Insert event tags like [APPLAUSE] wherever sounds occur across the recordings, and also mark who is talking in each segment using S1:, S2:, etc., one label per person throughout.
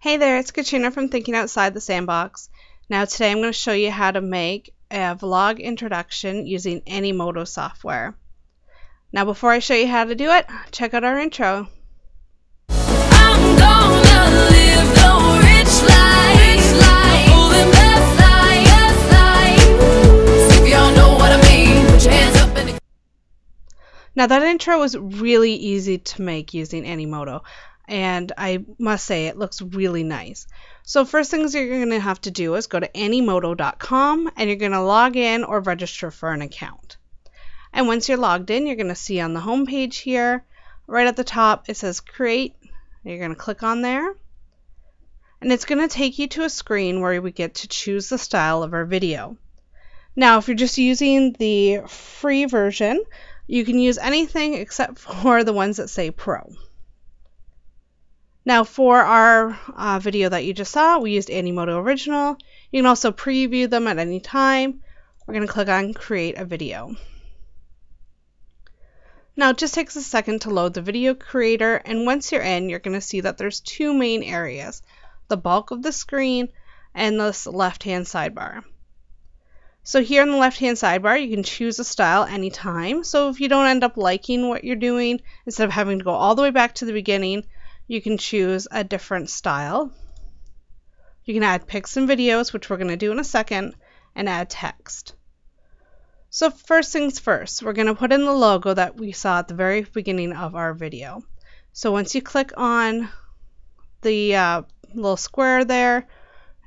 S1: Hey there, it's Katrina from Thinking Outside the Sandbox. Now today I'm going to show you how to make a vlog introduction using Animoto software. Now before I show you how to do it, check out our intro. Now that intro was really easy to make using Animoto and I must say it looks really nice. So first things you're going to have to do is go to animoto.com and you're going to log in or register for an account. And once you're logged in, you're going to see on the home page here, right at the top, it says create. You're going to click on there. And it's going to take you to a screen where we get to choose the style of our video. Now, if you're just using the free version, you can use anything except [LAUGHS] for the ones that say Pro. Now for our uh, video that you just saw, we used Animoto Original. You can also preview them at any time. We're going to click on Create a Video. Now it just takes a second to load the video creator and once you're in, you're going to see that there's two main areas, the bulk of the screen and this left-hand sidebar. So here in the left-hand sidebar, you can choose a style anytime. So if you don't end up liking what you're doing, instead of having to go all the way back to the beginning, you can choose a different style. You can add pics and videos, which we're going to do in a second, and add text. So first things first, we're going to put in the logo that we saw at the very beginning of our video. So once you click on the uh, little square there,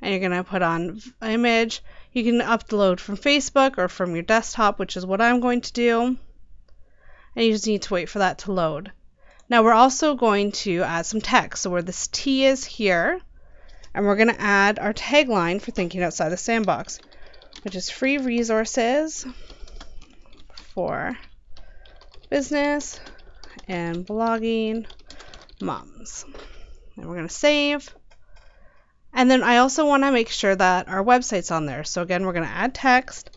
S1: and you're going to put on image, you can upload from Facebook or from your desktop, which is what I'm going to do. And you just need to wait for that to load. Now we're also going to add some text. So where this T is here, and we're going to add our tagline for thinking outside the sandbox, which is free resources for business and blogging moms. And we're going to save. And then I also want to make sure that our website's on there. So again, we're going to add text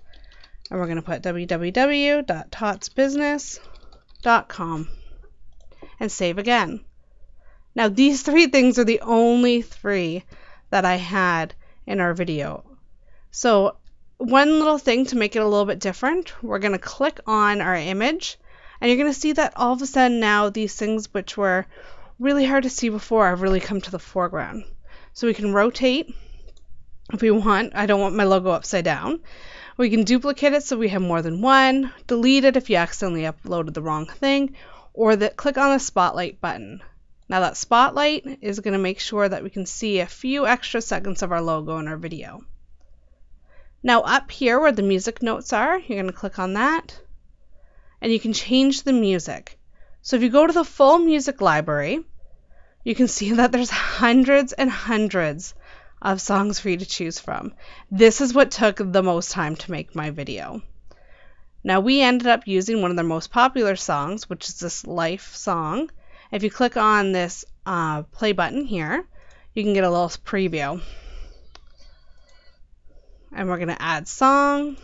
S1: and we're going to put www.totsbusiness.com and save again. Now these three things are the only three that I had in our video. So one little thing to make it a little bit different, we're going to click on our image and you're going to see that all of a sudden now these things which were really hard to see before have really come to the foreground. So we can rotate if we want. I don't want my logo upside down. We can duplicate it so we have more than one, delete it if you accidentally uploaded the wrong thing, or that click on the spotlight button. Now that spotlight is going to make sure that we can see a few extra seconds of our logo in our video. Now up here where the music notes are, you're going to click on that and you can change the music. So if you go to the full music library, you can see [LAUGHS] that there's hundreds and hundreds of songs for you to choose from. This is what took the most time to make my video. Now we ended up using one of their most popular songs, which is this Life song. If you click on this uh, play button here, you can get a little preview. And we're going to add song.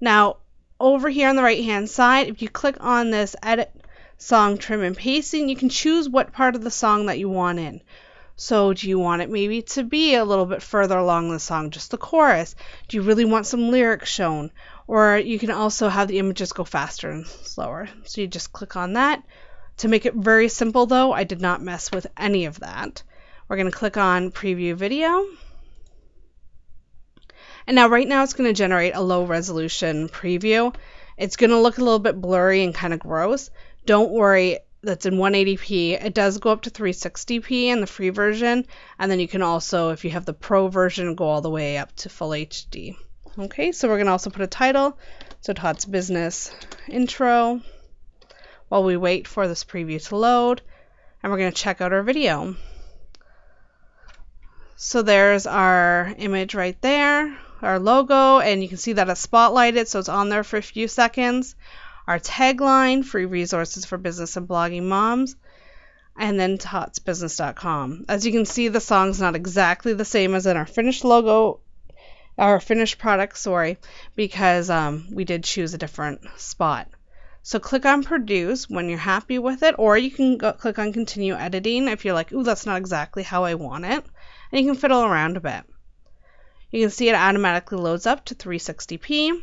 S1: Now, over here on the right hand side, if you click on this edit song trim and pacing, you can choose what part of the song that you want in. So, do you want it maybe to be a little bit further along the song, just the chorus? Do you really want some lyrics shown? Or you can also have the images go faster and slower. So, you just click on that. To make it very simple, though, I did not mess with any of that. We're going to click on Preview Video. And now, right now, it's going to generate a low resolution preview. It's going to look a little bit blurry and kind of gross. Don't worry, that's in 180p. It does go up to 360p in the free version, and then you can also, if you have the pro version, go all the way up to full HD. Okay, so we're going to also put a title. So Tots Business Intro while we wait for this preview to load, and we're going to check out our video. So there's our image right there, our logo, and you can see that it's spotlighted, so it's on there for a few seconds our tagline, free resources for business and blogging moms, and then totsbusiness.com. As you can see, the song's not exactly the same as in our finished logo, our finished product, sorry, because um, we did choose a different spot. So click on produce when you're happy with it, or you can go, click on continue editing if you're like, ooh, that's not exactly how I want it. And you can fiddle around a bit. You can see it automatically loads up to 360p.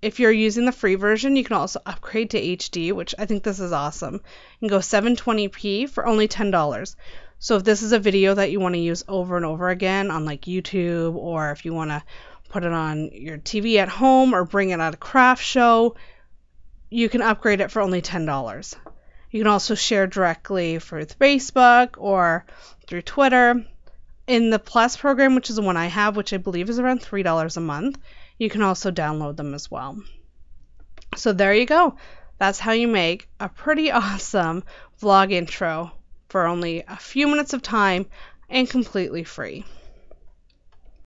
S1: If you're using the free version, you can also upgrade to HD, which I think this is awesome. You can go 720p for only $10. So if this is a video that you want to use over and over again on like YouTube, or if you want to put it on your TV at home or bring it at a craft show, you can upgrade it for only $10. You can also share directly through Facebook or through Twitter. In the Plus program, which is the one I have, which I believe is around $3 a month, you can also download them as well. So there you go. That's how you make a pretty [LAUGHS] awesome vlog intro for only a few minutes of time and completely free.